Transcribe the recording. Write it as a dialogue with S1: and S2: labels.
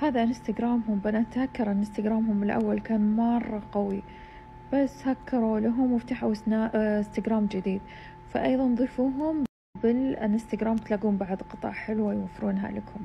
S1: هذا انستغرامهم بنات هكر انستغرامهم الأول كان مرة قوي بس هكروا لهم وفتحوا آه، انستغرام جديد. فأيضا ضيفوهم بالانستغرام تلاقون بعد قطع حلوة يوفرونها لكم.